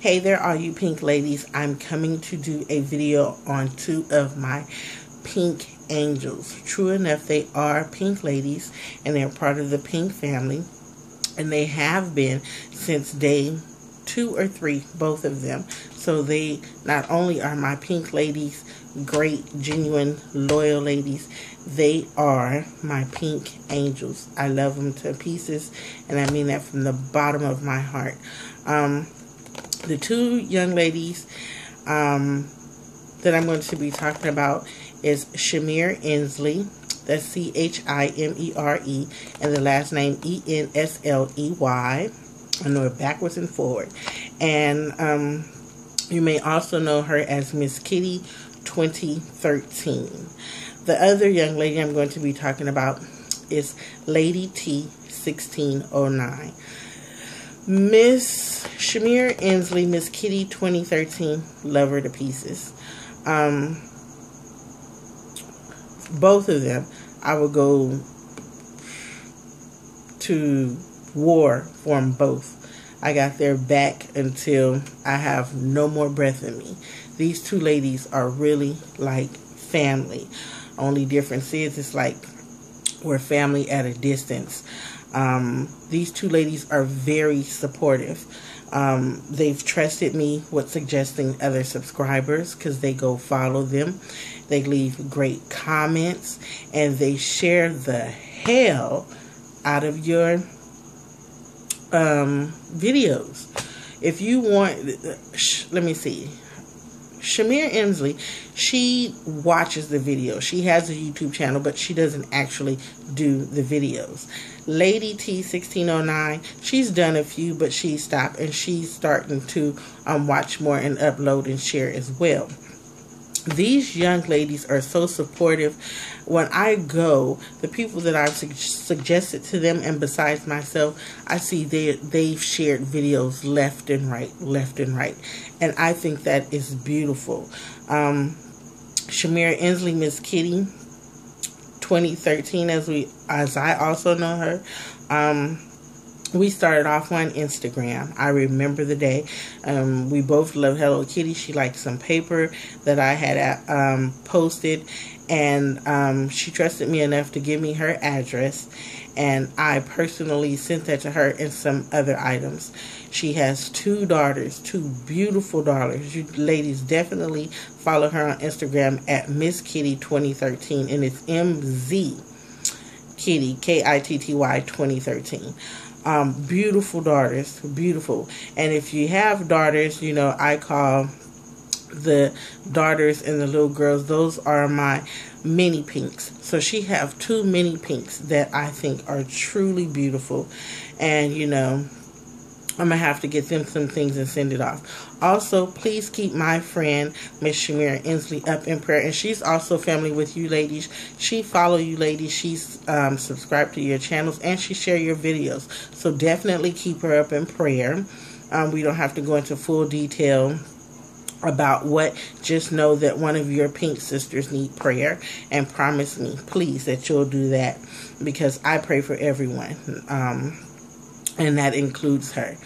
Hey there, all you pink ladies. I'm coming to do a video on two of my pink angels. True enough, they are pink ladies and they're part of the pink family. And they have been since day two or three, both of them. So they not only are my pink ladies, great, genuine, loyal ladies, they are my pink angels. I love them to pieces, and I mean that from the bottom of my heart. Um, the two young ladies um, that I'm going to be talking about is Chimere Ensley. That's C H I M E R E, and the last name E N S L E Y. I know it backwards and forward. And um, you may also know her as Miss Kitty 2013. The other young lady I'm going to be talking about is Lady T 1609. Miss Chimere Ensley, Miss Kitty 2013, love her to pieces. Um, both of them, I would go to war for them both. I got their back until I have no more breath in me. These two ladies are really like family. Only difference is it's like we're family at a distance. Um, these two ladies are very supportive. Um, they've trusted me with suggesting other subscribers because they go follow them. They leave great comments and they share the hell out of your um, videos. If you want, let me see. Chimere Ensley, she watches the video. She has a YouTube channel, but she doesn't actually do the videos. Lady T1609, she's done a few, but she stopped and she's starting to um, watch more and upload and share as well these young ladies are so supportive. When I go, the people that I've su suggested to them, and besides myself, I see they they've shared videos left and right, left and right, and I think that is beautiful. Um, Chimere Ensley, Miss Kitty, 2013, as we as I also know her. Um, we started off on Instagram. I remember the day. Um, we both love Hello Kitty. She liked some paper that I had um, posted, and um, she trusted me enough to give me her address, and I personally sent that to her and some other items. She has two daughters, two beautiful daughters. You ladies definitely follow her on Instagram at Miss Kitty 2013, and it's M Z Kitty K I T T Y 2013 um, beautiful daughters, beautiful. And if you have daughters, you know, I call the daughters and the little girls, those are my mini pinks. So she have two mini pinks that I think are truly beautiful. And, you know, I'm going to have to get them some things and send it off. Also, please keep my friend, Miss Chimere Ensley, up in prayer. And she's also family with you ladies. She follow you ladies. She's um, subscribed to your channels and she share your videos. So definitely keep her up in prayer. Um, we don't have to go into full detail about what just know that one of your pink sisters need prayer and promise me please that you'll do that because i pray for everyone um, and that includes her.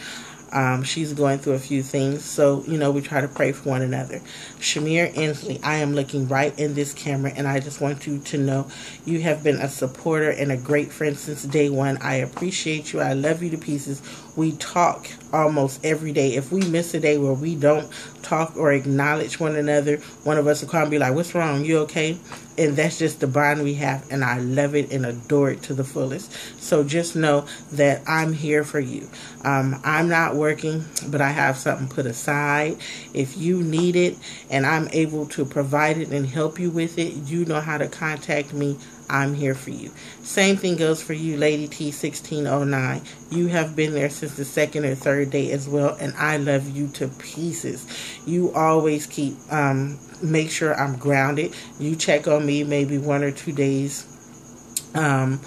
Um, she's going through a few things, so you know we try to pray for one another. Chimere Ensley, I am looking right in this camera, and I just want you to know you have been a supporter and a great friend since day one. I appreciate you. I love you to pieces. We talk almost every day. If we miss a day where we don't talk or acknowledge one another, one of us will call and be like, "What's wrong? You okay?" and that's just the bond we have and i love it and adore it to the fullest so just know that i'm here for you um, i'm not working but i have something put aside if you need it and i'm able to provide it and help you with it you know how to contact me I'm here for you. Same thing goes for you, Lady T1609. You have been there since the second or third day as well, and I love you to pieces. You always keep, um, make sure I'm grounded. You check on me maybe one or two days um,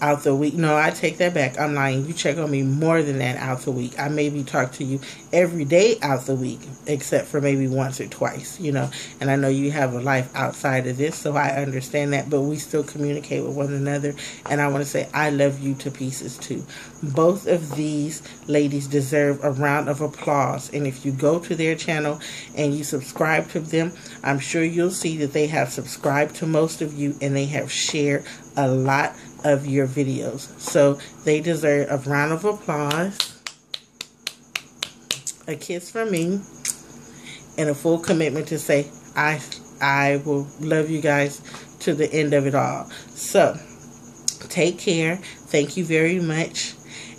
out the week. No, I take that back. I'm lying. You check on me more than that out the week. I maybe talk to you every day out the week, except for maybe once or twice, you know. And I know you have a life outside of this, so I understand that, but we still communicate with one another. And I want to say, I love you to pieces too. Both of these ladies deserve a round of applause. And if you go to their channel and you subscribe to them, I'm sure you'll see that they have subscribed to most of you and they have shared a lot of your videos. So they deserve a round of applause, a kiss from me, and a full commitment to say I I will love you guys to the end of it all. So take care. Thank you very much.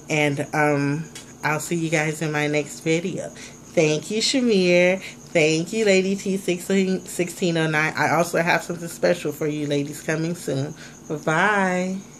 And um I'll see you guys in my next video. Thank you, Chimere. Thank you, Lady T1609. I also have something special for you ladies coming soon. Bye-bye.